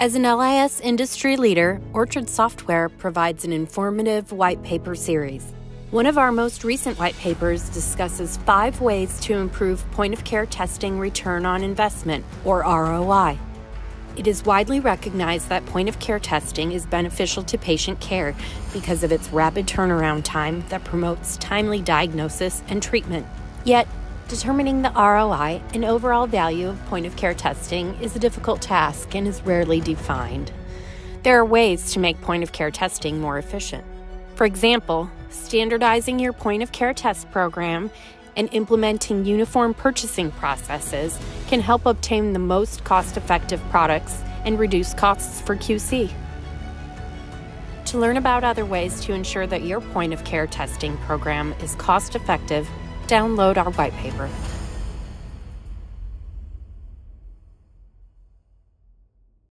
As an LIS industry leader, Orchard Software provides an informative white paper series. One of our most recent white papers discusses five ways to improve point of care testing return on investment, or ROI. It is widely recognized that point of care testing is beneficial to patient care because of its rapid turnaround time that promotes timely diagnosis and treatment. Yet, determining the ROI and overall value of point of care testing is a difficult task and is rarely defined. There are ways to make point of care testing more efficient. For example, standardizing your point of care test program and implementing uniform purchasing processes can help obtain the most cost effective products and reduce costs for QC. To learn about other ways to ensure that your point of care testing program is cost effective, download our white paper.